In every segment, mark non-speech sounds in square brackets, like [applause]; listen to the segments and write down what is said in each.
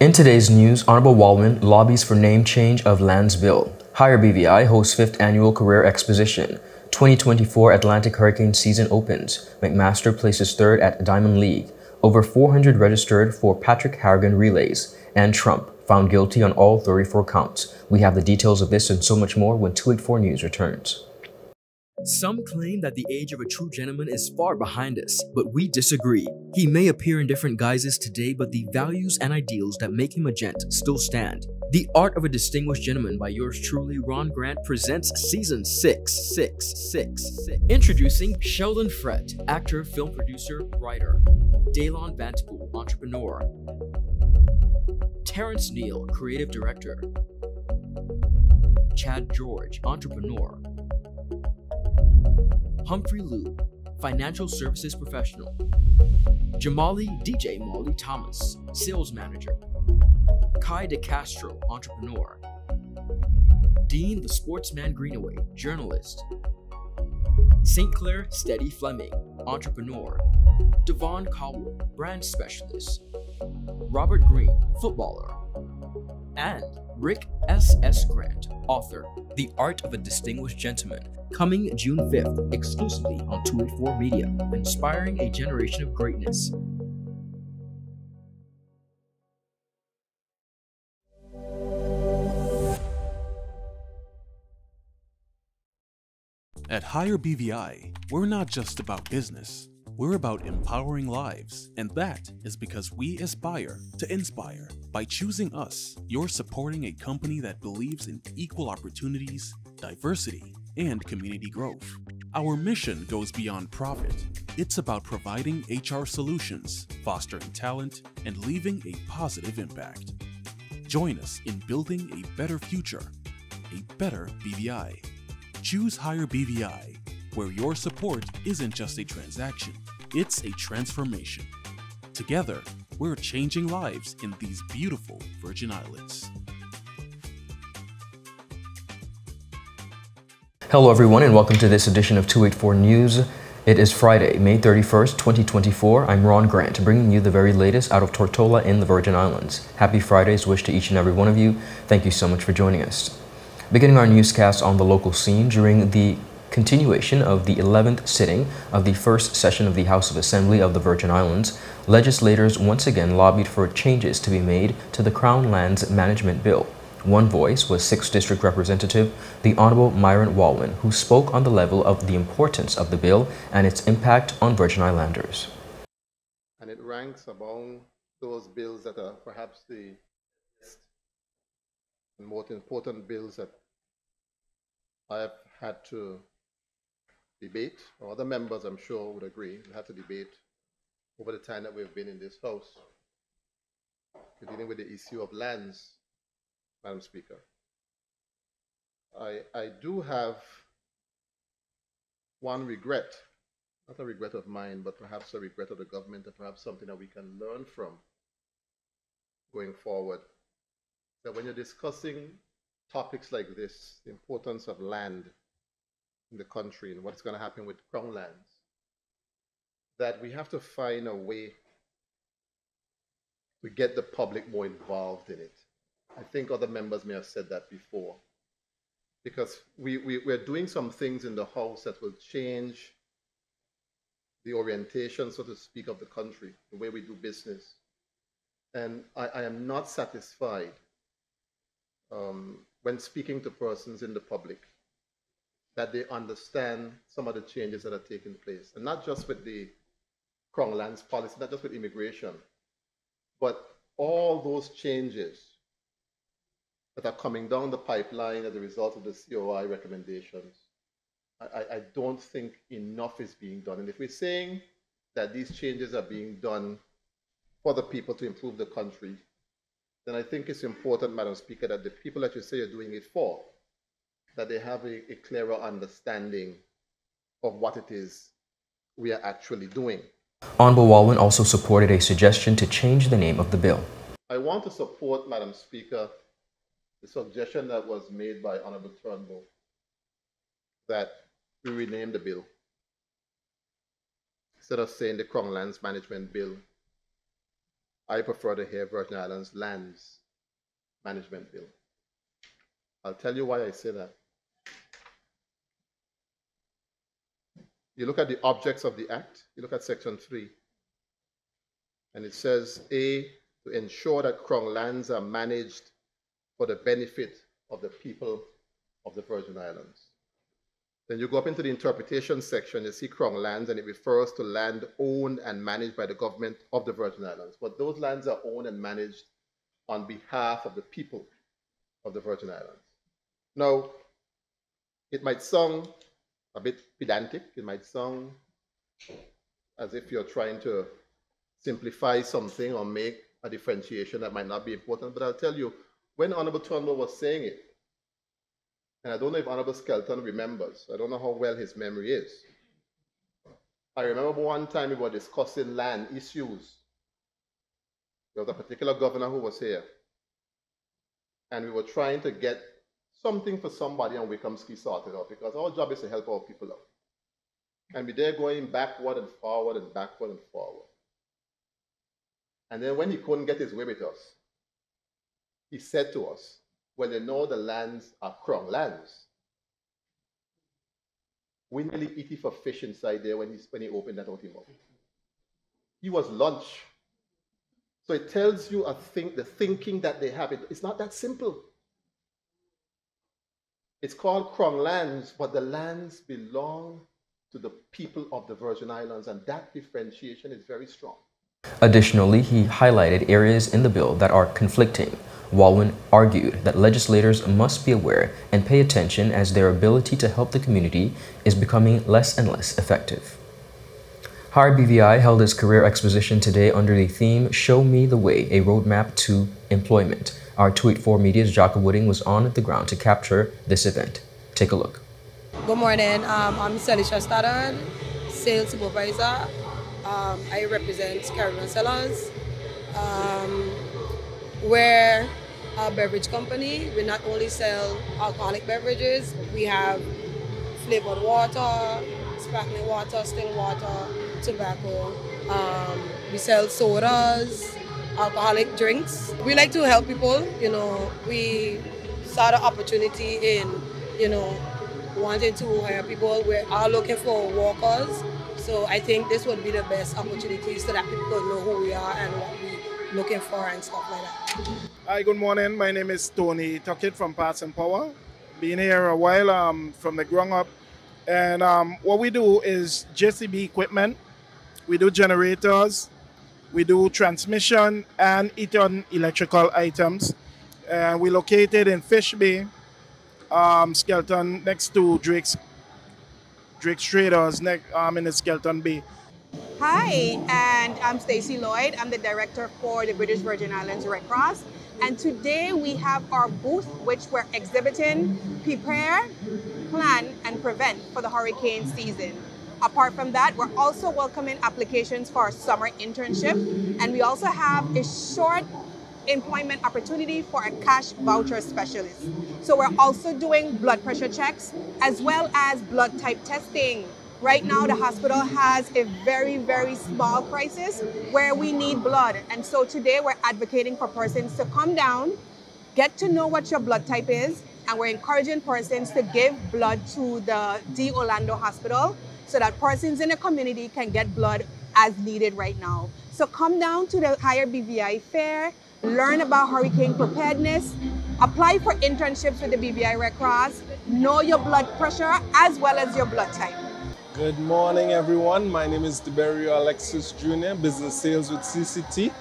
In today's news, Honorable Walwyn lobbies for name change of lands bill. Hire BVI hosts fifth annual career exposition. 2024 Atlantic Hurricane season opens. McMaster places third at Diamond League. Over 400 registered for Patrick Harrigan relays. And Trump found guilty on all 34 counts. We have the details of this and so much more when 284 News returns. Some claim that the age of a true gentleman is far behind us, but we disagree. He may appear in different guises today, but the values and ideals that make him a gent still stand. The Art of a Distinguished Gentleman by yours truly, Ron Grant, presents Season 6, 6, 6, 6. Introducing Sheldon Frett, actor, film producer, writer. Daylon Vantapool, entrepreneur. Terrence Neal, creative director. Chad George, entrepreneur. Humphrey Liu, financial services professional. Jamali DJ Molly Thomas, sales manager. Kai DeCastro, entrepreneur. Dean the Sportsman Greenaway, journalist. St. Clair Steady Fleming, entrepreneur. Devon Cowell, brand specialist. Robert Green, footballer. And Rick S. S. Grant, author, The Art of a Distinguished Gentleman, coming June 5th exclusively on 284 Media, inspiring a generation of greatness. At Hire BVI, we're not just about business. We're about empowering lives, and that is because we aspire to inspire. By choosing us, you're supporting a company that believes in equal opportunities, diversity, and community growth. Our mission goes beyond profit. It's about providing HR solutions, fostering talent, and leaving a positive impact. Join us in building a better future, a better BVI. Choose Hire BVI, where your support isn't just a transaction, it's a transformation. Together, we're changing lives in these beautiful Virgin Islands. Hello, everyone, and welcome to this edition of 284 News. It is Friday, May 31st, 2024. I'm Ron Grant, bringing you the very latest out of Tortola in the Virgin Islands. Happy Fridays wish to each and every one of you. Thank you so much for joining us. Beginning our newscast on the local scene during the continuation of the 11th sitting of the first session of the House of Assembly of the Virgin Islands, legislators once again lobbied for changes to be made to the Crown Lands Management Bill. One voice was 6th District Representative, the Honorable Myron Walwyn, who spoke on the level of the importance of the bill and its impact on Virgin Islanders. And it ranks among those bills that are perhaps the most important bills that I have had to debate, or other members I'm sure would agree, we had to debate over the time that we've been in this House, dealing with the issue of lands, Madam Speaker. I, I do have one regret, not a regret of mine, but perhaps a regret of the government, and perhaps something that we can learn from going forward. That when you're discussing topics like this, the importance of land in the country and what's going to happen with crown lands, that we have to find a way to get the public more involved in it. I think other members may have said that before. Because we, we, we're doing some things in the House that will change the orientation, so to speak, of the country, the way we do business. And I, I am not satisfied um, when speaking to persons in the public that they understand some of the changes that are taking place. And not just with the Crown Lands policy, not just with immigration, but all those changes that are coming down the pipeline as a result of the COI recommendations. I, I don't think enough is being done. And if we're saying that these changes are being done for the people to improve the country, then I think it's important, Madam Speaker, that the people that you say you're doing it for, that they have a, a clearer understanding of what it is we are actually doing. Honorable Walwyn also supported a suggestion to change the name of the bill. I want to support, Madam Speaker, the suggestion that was made by Honorable Turnbull that we rename the bill. Instead of saying the Crown Lands Management Bill, I prefer to hear Virgin Islands Lands Management Bill. I'll tell you why I say that. You look at the objects of the Act, you look at Section 3, and it says A, to ensure that Crown lands are managed for the benefit of the people of the Virgin Islands. Then you go up into the interpretation section, you see Crown lands, and it refers to land owned and managed by the government of the Virgin Islands. But those lands are owned and managed on behalf of the people of the Virgin Islands. Now, it might sound a bit pedantic, it might sound as if you're trying to simplify something or make a differentiation that might not be important, but I'll tell you, when Honorable Turnbull was saying it, and I don't know if Honorable Skelton remembers. I don't know how well his memory is. I remember one time we were discussing land issues. There was a particular governor who was here. And we were trying to get something for somebody on Wickhams Cay sorted out because our job is to help our people out. And we there going backward and forward and backward and forward. And then when he couldn't get his way with us, he said to us, well, you know the lands are crown lands. We nearly eat for fish inside there when he, when he opened that out mouth. He was lunch. So it tells you a think, the thinking that they have. It, it's not that simple. It's called Crown lands, but the lands belong to the people of the Virgin Islands, and that differentiation is very strong. Additionally, he highlighted areas in the bill that are conflicting. Walwyn argued that legislators must be aware and pay attention as their ability to help the community is becoming less and less effective. Hire BVI held its career exposition today under the theme Show Me the Way, a roadmap to employment. Our 284 Media's Jacob Wooding was on the ground to capture this event. Take a look. Good morning. Um, I'm Celisha Stoddard, sales supervisor um, I represent Caribbean Cellars. Um, we're a beverage company. We not only sell alcoholic beverages, we have flavored water, sparkling water, still water, tobacco. Um, we sell sodas, alcoholic drinks. We like to help people. You know, we saw the opportunity in, you know, wanting to hire people. We are looking for workers so I think this would be the best opportunity so that people know who we are and what we're looking for and stuff like that. Hi, good morning. My name is Tony Tuckett from Parts and Power. Been here a while um, from the ground up. And um, what we do is JCB equipment. We do generators. We do transmission and Eaton electrical items. And we're located in Fish Bay, um, Skelton, next to Drake's Drake Traders um, in Skelton Bay. Hi, and I'm Stacey Lloyd. I'm the director for the British Virgin Islands Red Cross. And today we have our booth, which we're exhibiting Prepare, Plan, and Prevent for the hurricane season. Apart from that, we're also welcoming applications for our summer internship. And we also have a short employment opportunity for a cash voucher specialist. So we're also doing blood pressure checks as well as blood type testing. Right now, the hospital has a very, very small crisis where we need blood. And so today we're advocating for persons to come down, get to know what your blood type is, and we're encouraging persons to give blood to the D. Orlando Hospital so that persons in the community can get blood as needed right now. So come down to the Hire BVI fair, learn about hurricane preparedness, apply for internships with the BVI Red Cross, know your blood pressure as well as your blood type. Good morning, everyone. My name is Tiberio Alexis Jr., Business Sales with CCT.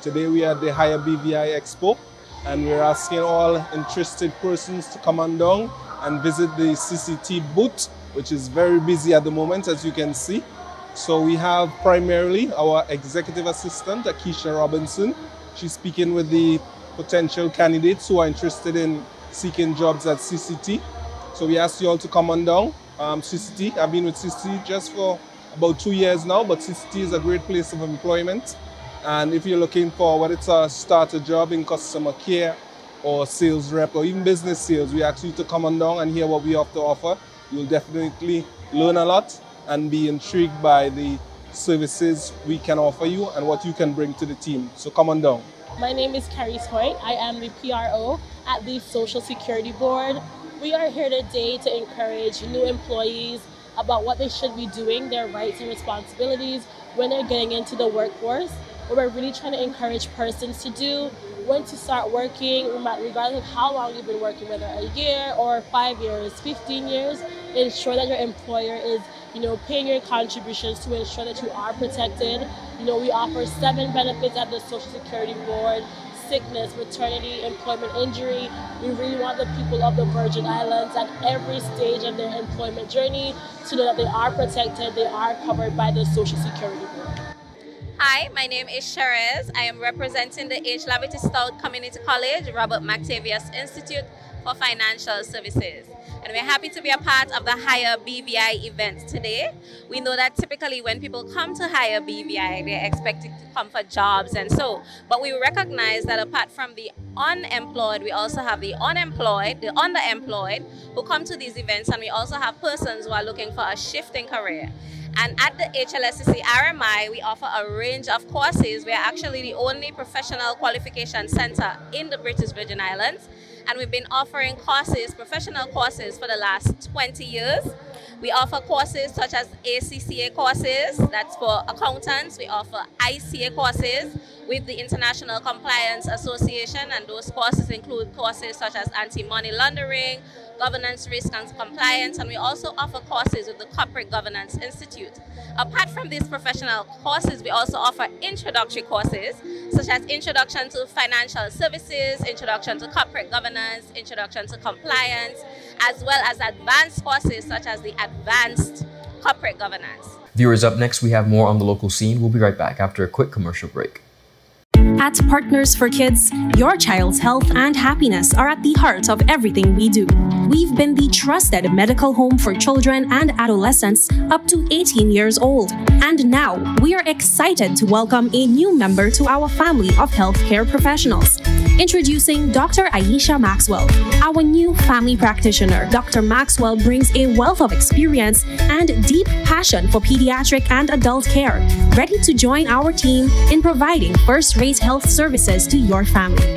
Today we are at the Hire BVI Expo and we're asking all interested persons to come on down and visit the CCT booth, which is very busy at the moment, as you can see. So we have primarily our executive assistant, Akisha Robinson, She's speaking with the potential candidates who are interested in seeking jobs at CCT. So we ask you all to come on down. Um, CCT, I've been with CCT just for about two years now, but CCT is a great place of employment. And if you're looking for whether it's a starter job in customer care or sales rep or even business sales, we ask you to come on down and hear what we have to offer. You'll definitely learn a lot and be intrigued by the services we can offer you and what you can bring to the team. So come on down. My name is Carrie Hoyt. I am the PRO at the Social Security Board. We are here today to encourage new employees about what they should be doing, their rights and responsibilities when they're getting into the workforce. What we're really trying to encourage persons to do when to start working, regardless of how long you've been working, whether a year or five years, 15 years, ensure that your employer is you know, paying your contributions to ensure that you are protected. You know, we offer seven benefits at the Social Security Board, sickness, maternity, employment injury. We really want the people of the Virgin Islands at every stage of their employment journey to know that they are protected, they are covered by the Social Security Board. Hi, my name is Sherez. I am representing the H. Lavity Stoutt Community College, Robert Mathavious Institute for Financial Services and we're happy to be a part of the Hire BVI event today. We know that typically when people come to Hire BVI, they're expected to come for jobs and so, but we recognize that apart from the unemployed, we also have the unemployed, the underemployed who come to these events, and we also have persons who are looking for a shifting career. And at the HLSCC RMI, we offer a range of courses. We are actually the only professional qualification center in the British Virgin Islands and we've been offering courses, professional courses for the last 20 years. We offer courses such as ACCA courses, that's for accountants. We offer ICA courses with the International Compliance Association, and those courses include courses such as anti-money laundering, governance, risk and compliance, and we also offer courses with the Corporate Governance Institute. Apart from these professional courses, we also offer introductory courses, such as Introduction to Financial Services, Introduction to Corporate Governance, Introduction to Compliance, as well as advanced courses such as the Advanced Corporate Governance. Viewers, up next we have more on the local scene. We'll be right back after a quick commercial break. At Partners for Kids, your child's health and happiness are at the heart of everything we do. We've been the trusted medical home for children and adolescents up to 18 years old. And now, we are excited to welcome a new member to our family of healthcare professionals. Introducing Dr. Aisha Maxwell, our new family practitioner. Dr. Maxwell brings a wealth of experience and deep passion for pediatric and adult care, ready to join our team in providing first-rate health services to your family.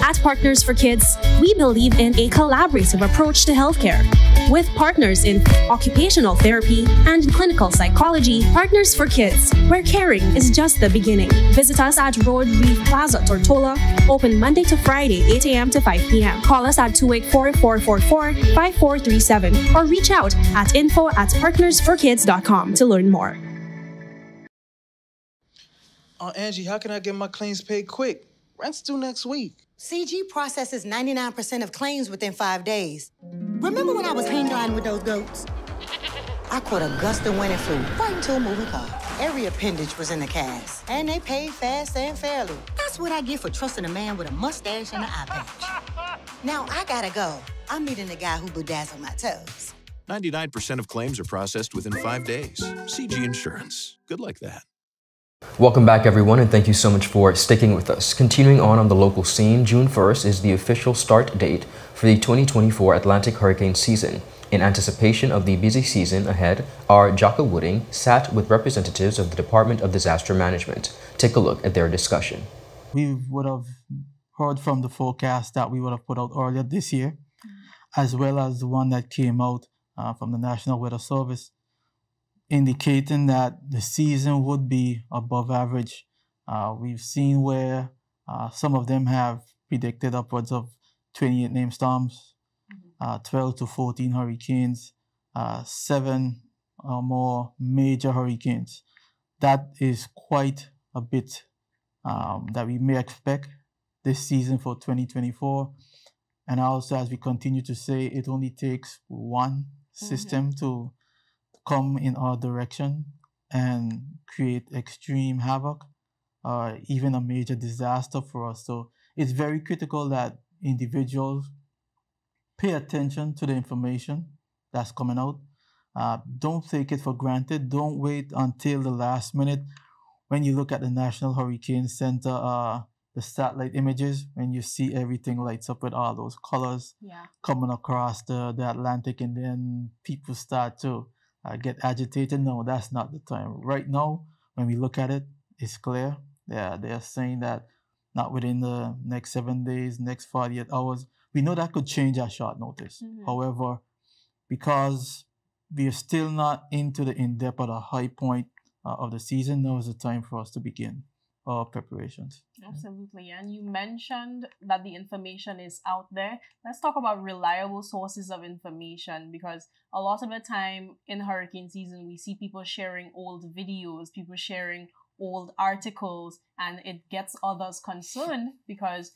At Partners for Kids, we believe in a collaborative approach to healthcare. With partners in occupational therapy and clinical psychology, Partners for Kids, where caring is just the beginning. Visit us at Road Reef Plaza, Tortola, open Monday to Friday, 8 a.m. to 5 p.m. Call us at 284 444 5437 or reach out at info at partnersforkids.com to learn more. Oh, Angie, how can I get my claims paid quick? Rent's due next week. CG processes 99% of claims within five days. Remember when I was hang gliding with those goats? I caught a gust of wind and flew right into a moving car. Every appendage was in the cast, and they paid fast and fairly. That's what I get for trusting a man with a mustache and an eye patch. Now I gotta go. I'm meeting the guy who bedazzled my toes. 99% of claims are processed within five days. CG Insurance. Good like that. Welcome back everyone and thank you so much for sticking with us. Continuing on on the local scene, June 1st is the official start date for the 2024 Atlantic hurricane season. In anticipation of the busy season ahead, our Jaka Wooding sat with representatives of the Department of Disaster Management. Take a look at their discussion. We would have heard from the forecast that we would have put out earlier this year, as well as the one that came out uh, from the National Weather Service indicating that the season would be above average. Uh, we've seen where uh, some of them have predicted upwards of 28 named storms, mm-hmm. uh, 12 to 14 hurricanes, uh, seven or more major hurricanes. That is quite a bit um, that we may expect this season for 2024. And also, as we continue to say, it only takes one mm-hmm. system mm-hmm. to come in our direction and create extreme havoc or even a major disaster for us. So it's very critical that individuals pay attention to the information that's coming out. Uh, don't take it for granted. Don't wait until the last minute. When you look at the National Hurricane Center, uh, the satellite images, when you see everything lights up with all those colors yeah. coming across the, the Atlantic, and then people start to uh, get agitated. No, that's not the time. Right now, when we look at it, it's clear. Yeah, they are saying that not within the next seven days, next 48 hours. We know that could change at short notice. Mm-hmm. However, because we are still not into the in depth or the high point uh, of the season, now is the time for us to begin our preparations. Absolutely. And you mentioned that the information is out there. Let's talk about reliable sources of information because a lot of the time in hurricane season, we see people sharing old videos, people sharing old articles, and it gets others concerned because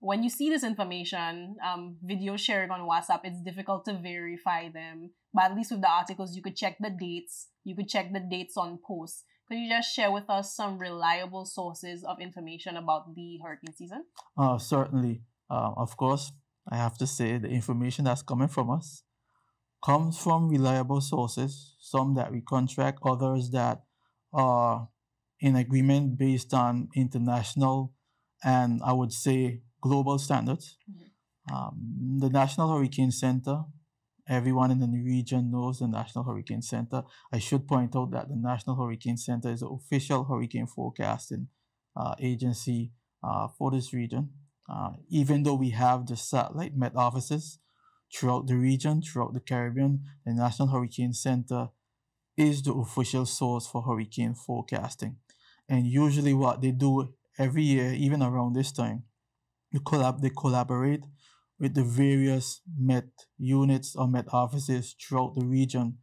when you see this information, um, video sharing on WhatsApp, it's difficult to verify them. But at least with the articles, you could check the dates. You could check the dates on posts. Could you just share with us some reliable sources of information about the hurricane season? Uh, certainly. Uh, of course, I have to say the information that's coming from us comes from reliable sources, some that we contract, others that are in agreement based on international and I would say global standards. Mm-hmm. Um, the National Hurricane Center, everyone in the region knows the National Hurricane Center. I should point out that the National Hurricane Center is the official hurricane forecasting uh, agency uh, for this region. Uh, even though we have the satellite met offices throughout the region, throughout the Caribbean, the National Hurricane Center is the official source for hurricane forecasting. And usually, what they do every year, even around this time, they, collab- they collaborate with the various Met units or Met offices throughout the region.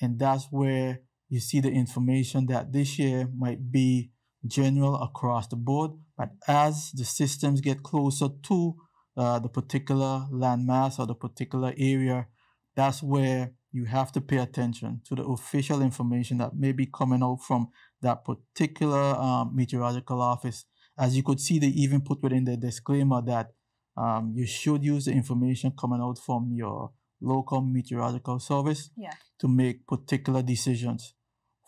And that's where you see the information that this year might be general across the board. But as the systems get closer to uh, the particular landmass or the particular area, that's where you have to pay attention to the official information that may be coming out from that particular um, meteorological office. As you could see, they even put within the disclaimer that um, you should use the information coming out from your local meteorological service yeah. to make particular decisions.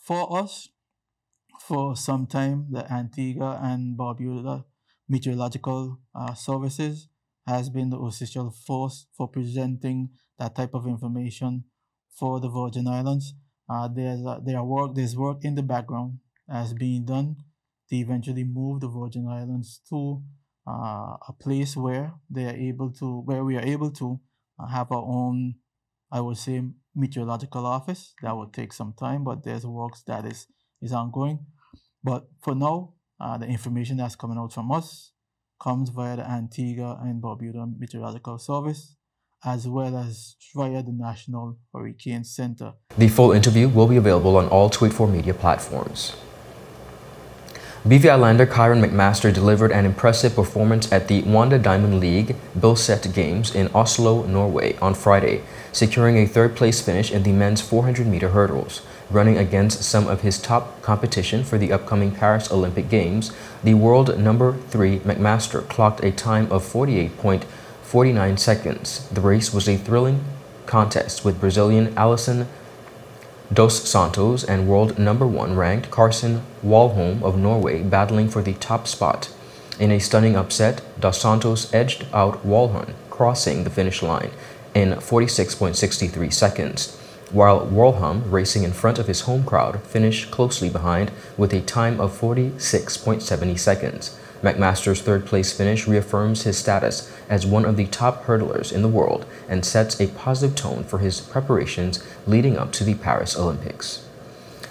For us, for some time, the Antigua and Barbuda meteorological uh, services has been the official force for presenting that type of information for the Virgin Islands. Uh, there's uh, there work there's work in the background as being done to eventually move the Virgin Islands to uh, a place where they are able to where we are able to uh, have our own I would say meteorological office. That would take some time, but there's works that is is ongoing. But for now, uh, the information that's coming out from us comes via the Antigua and Barbuda Meteorological Service as well as via the National Hurricane Center. The full interview will be available on all 284 media platforms. BVI lander Kyron McMaster delivered an impressive performance at the Wanda Diamond League Bislett Games in Oslo, Norway on Friday, securing a third-place finish in the men's 400-meter hurdles. Running against some of his top competition for the upcoming Paris Olympic Games, the world number 3 McMaster clocked a time of 48.49 seconds. The race was a thrilling contest with Brazilian Alisson Dos Santos and world number one ranked Karsten Warholm of Norway battling for the top spot. In a stunning upset, Dos Santos edged out Warholm, crossing the finish line in 46.63 seconds, while Warholm, racing in front of his home crowd, finished closely behind with a time of 46.70 seconds. McMaster's third place finish reaffirms his status as one of the top hurdlers in the world and sets a positive tone for his preparations leading up to the Paris Olympics.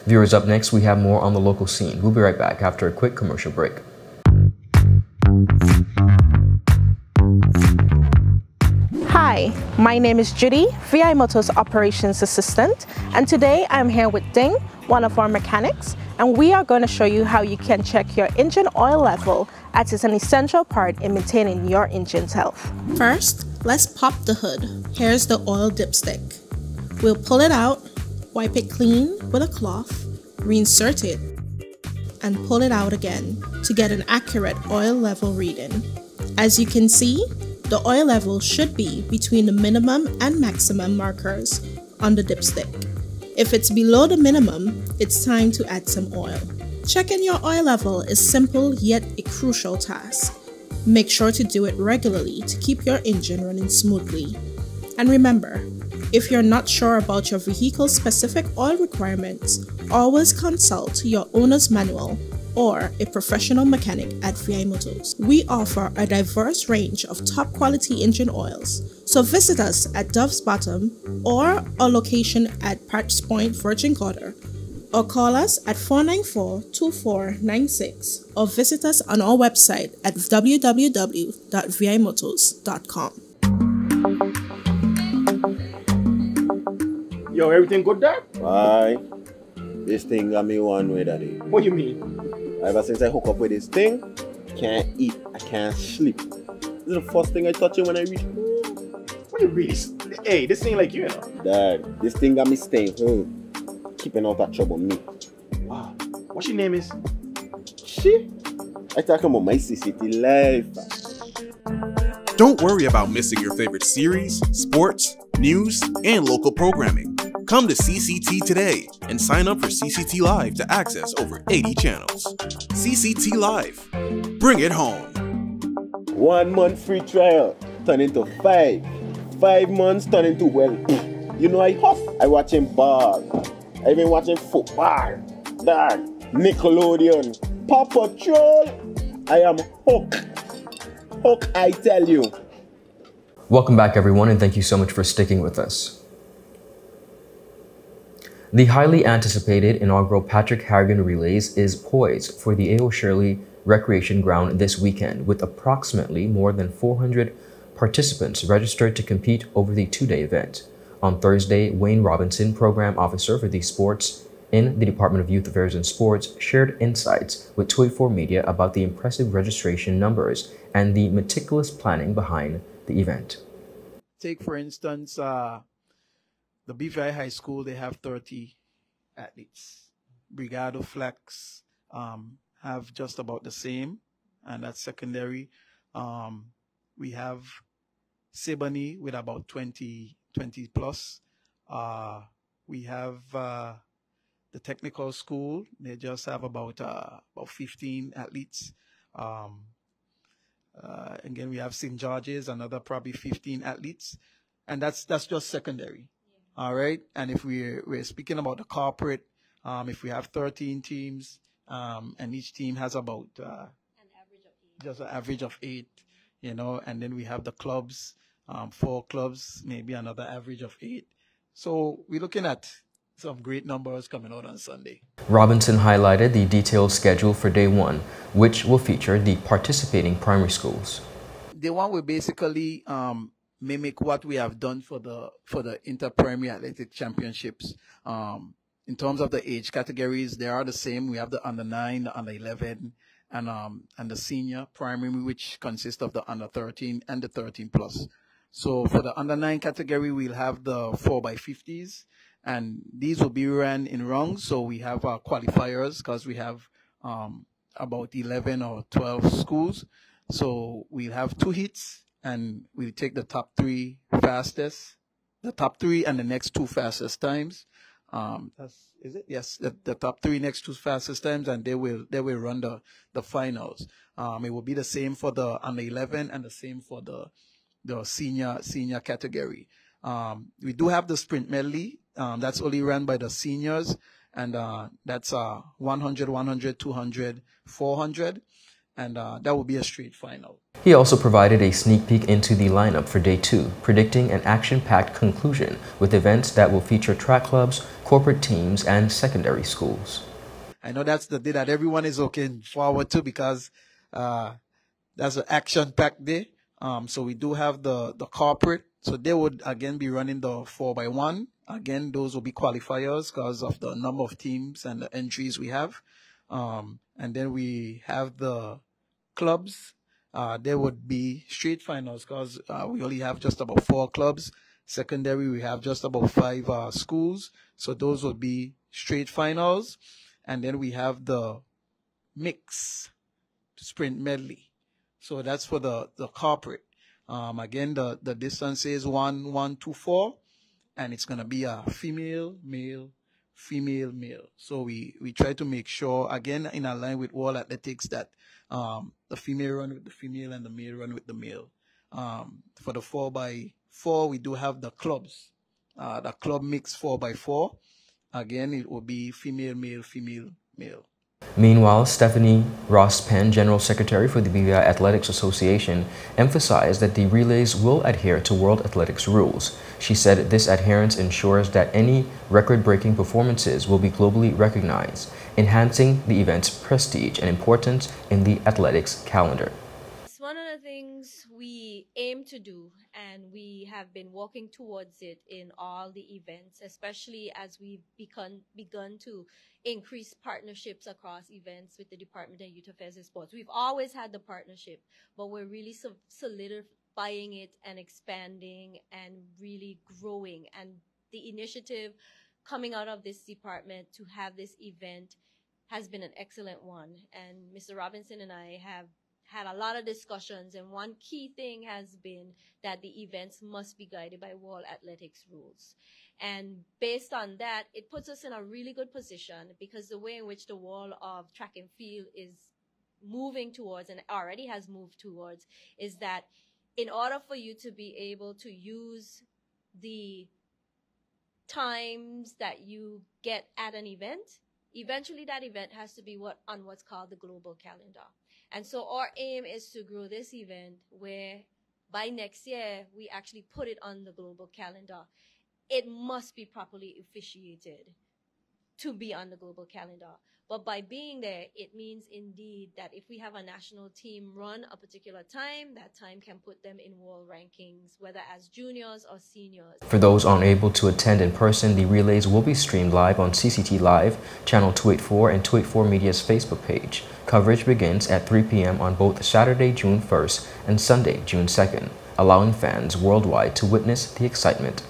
Viewers, up next, we have more on the local scene. We'll be right back after a quick commercial break. Hi, my name is Judy, VI Motors Operations Assistant, and today I'm here with Ding, one of our mechanics, and we are going to show you how you can check your engine oil level as it's an essential part in maintaining your engine's health. First, let's pop the hood. Here's the oil dipstick. We'll pull it out, wipe it clean with a cloth, reinsert it, and pull it out again to get an accurate oil level reading. As you can see, the oil level should be between the minimum and maximum markers on the dipstick. If it's below the minimum, it's time to add some oil. Checking your oil level is simple yet a crucial task. Make sure to do it regularly to keep your engine running smoothly. And remember, If you're not sure about your vehicle's specific oil requirements, always consult your owner's manual or a professional mechanic at VI Motors. We offer a diverse range of top quality engine oils, so visit us at Duff's Bottom or our location at Patch Point, Virgin Gorda, or call us at 494 2496 or visit us on our website at www.vimotors.com. Yo, everything good there? Why? This thing got me one way, daddy. What do you mean? Ever since I hook up with this thing, can't eat, I can't sleep. This is the first thing I touch it when I reach home. What do you really? Hey, this ain't like you, you know. Dad, this thing got me staying home, keeping out of trouble me. Ah, wow. What your name is? She? I talking about my city life. Don't worry about missing your favorite series, sports, news, and local programming. Come to CCT today and sign up for CCT Live to access over 80 channels. CCT Live. Bring it home. One month free trial turn into five. Five months turn into well. [clears throat] You know I huff. I watching ball. I been watching football. Dad, Nickelodeon, Paw Patrol. I am hooked. Hook, I tell you. Welcome back, everyone, and thank you so much for sticking with us. The highly anticipated inaugural Patrick Harrigan Relays is poised for the A.O. Shirley Recreation Ground this weekend, with approximately more than 400 participants registered to compete over the two-day event. On Thursday, Wayne Robinson, Program Officer for the Sports in the Department of Youth Affairs and Sports, shared insights with 284 Media about the impressive registration numbers and the meticulous planning behind the event. Take, for instance, uh, the BVI High School, they have 30 athletes. Bregado Flax um, have just about the same, and that's secondary. Um, we have Sebani with about 20, 20 plus. Uh, we have uh, the technical school. They just have about uh, about 15 athletes. Um, uh, again, we have St. George's, another probably 15 athletes, and that's that's just secondary. All right. And if we're, we're speaking about the corporate, um, if we have 13 teams, um, and each team has about, uh, just an average of eight, you know, and then we have the clubs, um, four clubs, maybe another average of eight. So we're looking at some great numbers coming out on Sunday. Robinson highlighted the detailed schedule for day one, which will feature the participating primary schools. Day one will basically um, mimic what we have done for the for the Inter Primary Athletic Championships. Um, in terms of the age categories, they are the same. We have the under nine, the under eleven, and um and the senior primary, which consists of the under thirteen and the thirteen plus. So for the under nine category, we'll have the four by fifties, and these will be run in rungs. So we have our qualifiers because we have um about eleven or twelve schools. So we'll have two heats and we take the top three fastest, the top three and the next two fastest times. Um, that's is it? Yes, the, the top three next two fastest times, and they will they will run the the finals. Um, it will be the same for the under 11 and the same for the the senior senior category. Um, we do have the sprint medley. Um, that's only run by the seniors, and uh, that's uh 100, 100, 200, 400 and uh, that will be a straight final. He also provided a sneak peek into the lineup for day two, predicting an action-packed conclusion with events that will feature track clubs, corporate teams, and secondary schools. I know that's the day that everyone is looking forward to because uh, that's an action-packed day. Um, so we do have the the corporate. So they would again be running the four by one. Again, those will be qualifiers because of the number of teams and the entries we have. Um, and then we have the clubs. Uh, there would be straight finals because uh, we only have just about four clubs. Secondary, we have just about five uh, schools. So those would be straight finals. And then we have the mix sprint medley. So that's for the, the corporate. Um, again, the, the distance is one, one, two, four, and it's going to be a female, male, female, male. So we, we try to make sure, again, in a line with all athletics, that um, the female run with the female and the male run with the male. Um, for the four by four, we do have the clubs. uh, the club mix 4 by 4 Again, it will be female, male, female, male. Meanwhile, Stephanie Ross Penn, General Secretary for the BVI Athletics Association, emphasized that the relays will adhere to World Athletics rules. She said this adherence ensures that any record-breaking performances will be globally recognized, enhancing the event's prestige and importance in the athletics calendar. It's one of the things we aim to do and we have been working towards it in all the events, especially as we've begun, begun to increase partnerships across events with the Department of Youth Affairs and Sports. We've always had the partnership, but we're really solidifying it and expanding and really growing. And the initiative coming out of this department to have this event has been an excellent one. And Mr. Robinson and I have had a lot of discussions and one key thing has been that the events must be guided by World Athletics rules. And based on that, it puts us in a really good position because the way in which the world of track and field is moving towards and already has moved towards is that in order for you to be able to use the times that you get at an event, eventually that event has to be what on what's called the global calendar. And so our aim is to grow this event where by next year we actually put it on the global calendar. It must be properly officiated to be on the global calendar. But by being there, it means indeed that if we have a national team run a particular time, that time can put them in world rankings, whether as juniors or seniors. For those unable to attend in person, the relays will be streamed live on CCT Live, Channel 284, and 284 Media's Facebook page. Coverage begins at 3 p.m. on both Saturday, June 1st and Sunday, June 2nd, allowing fans worldwide to witness the excitement.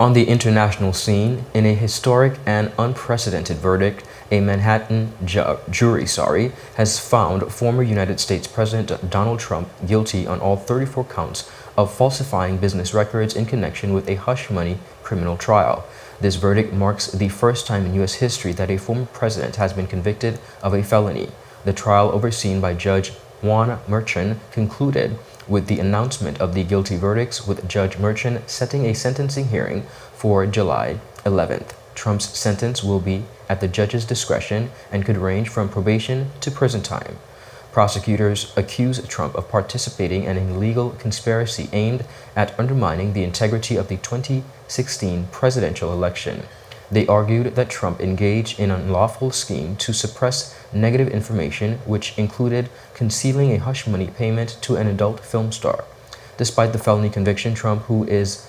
On the international scene, in a historic and unprecedented verdict, a Manhattan ju jury sorry, has found former United States President Donald Trump guilty on all 34 counts of falsifying business records in connection with a hush money criminal trial. This verdict marks the first time in U.S. history that a former president has been convicted of a felony. The trial, overseen by Judge Juan Merchan, concluded with the announcement of the guilty verdicts, with Judge Merchan setting a sentencing hearing for July 11th. Trump's sentence will be at the judge's discretion and could range from probation to prison time. Prosecutors accuse Trump of participating in a legal conspiracy aimed at undermining the integrity of the 2016 presidential election. They argued that Trump engaged in an unlawful scheme to suppress negative information, which included concealing a hush money payment to an adult film star. Despite the felony conviction, Trump, who is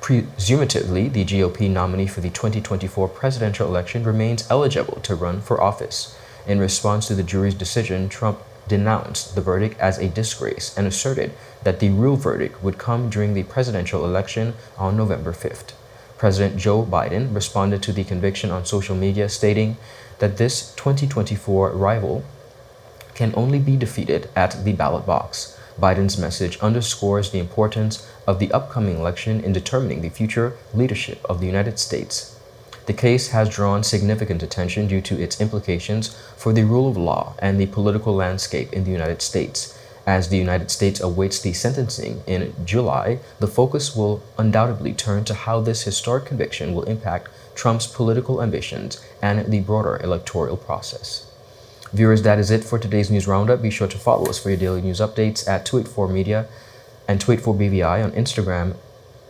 presumably the GOP nominee for the 2024 presidential election, remains eligible to run for office. In response to the jury's decision, Trump denounced the verdict as a disgrace and asserted that the real verdict would come during the presidential election on November 5th. President Joe Biden responded to the conviction on social media, stating that this 2024 rival can only be defeated at the ballot box. Biden's message underscores the importance of the upcoming election in determining the future leadership of the United States. The case has drawn significant attention due to its implications for the rule of law and the political landscape in the United States. As the United States awaits the sentencing in July, the focus will undoubtedly turn to how this historic conviction will impact Trump's political ambitions and the broader electoral process. Viewers, that is it for today's news roundup. Be sure to follow us for your daily news updates at 284 Media and 284 BVI on Instagram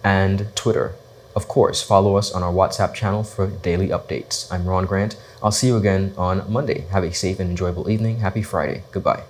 and Twitter. Of course, follow us on our WhatsApp channel for daily updates. I'm Ron Grant. I'll see you again on Monday. Have a safe and enjoyable evening. Happy Friday. Goodbye.